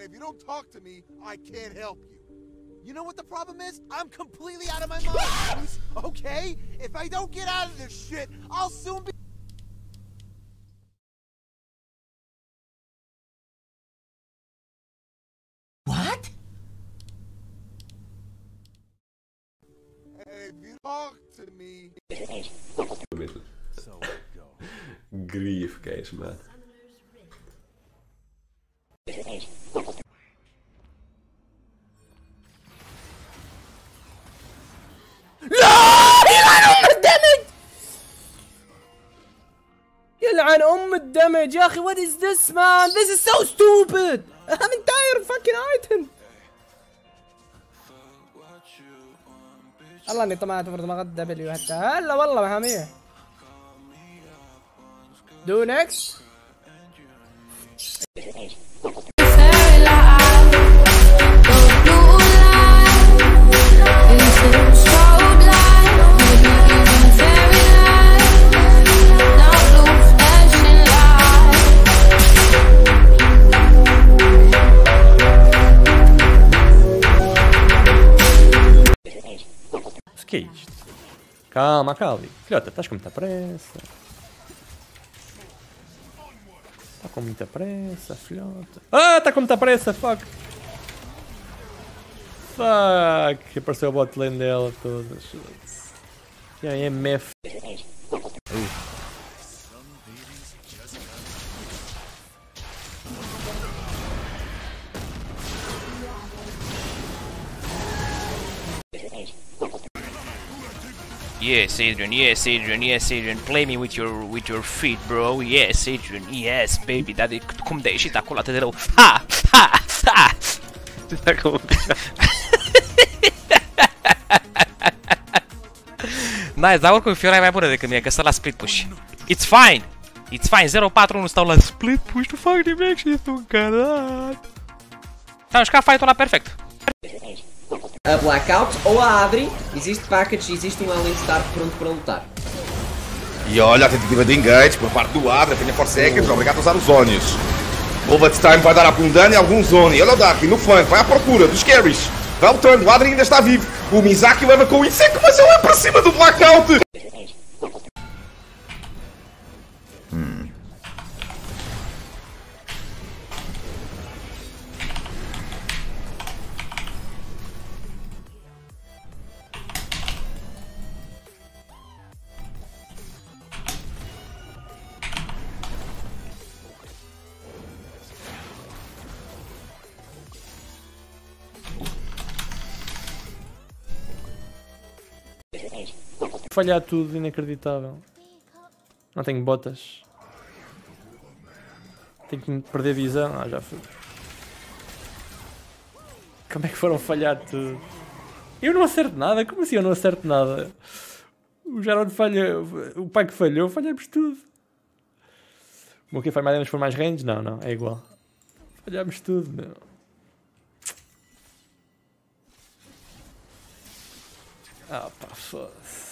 And if you don't talk to me, I can't help you. You know what the problem is? I'm completely out of my mind. okay? If I don't get out of this shit, I'll soon be. What? And if you talk to me, Grief, Kees, maat. يلعن أم الدمج! يا أخي وات از ذس مان ذس از سو ستوبد I انتاير entire ايتم الله إني طمعت فرض ما غدا دبليو حتى. هلا والله مهاميه دو نكست que é isto? Calma, Cali. Filhota, estás com muita pressa. Está com muita pressa, filhota. Ah, está com muita pressa, fuck. Fuck. Apareceu o bot lane dela toda. E aí, MF. Yes, Adrian. Yes, Adrian. Yes, Adrian. Play me with your with your feet, bro. Yes, Adrian. Yes, baby. Da de cum de ieșit acolo atât de rău. Ha! Ha! Ha! nice, dar oricum Fiora e mai bună decât mine, că stă la split push. It's fine! It's fine, 0-4-1 stau la split push, nu fac nimic și este un carat. Am jucat fight-ul ăla perfect. A Blackout ou a Adri, existe package, existe um Alien Star pronto para lutar. E olha a tentativa de engage por parte do tem a Force Seconds, obrigado a usar os Zonios. Overtime vai dar a Pundana e algum Zone. Olha o Dark no flanco, vai à procura dos carries. Vai lutando, o Adra ainda está vivo. O Mizaki leva com isso, é mas ele é para cima do Blackout. Falhar tudo, inacreditável. Não tenho botas. Tenho que perder visão. Ah, já fui. Como é que foram falhar tudo? Eu não acerto nada. Como assim eu não acerto nada? O Jarod falha. O pai que falhou, falhamos tudo. O meu que foi mais menos por mais range? Não, não, é igual. Falhamos tudo, meu. Ah pá, foda-se.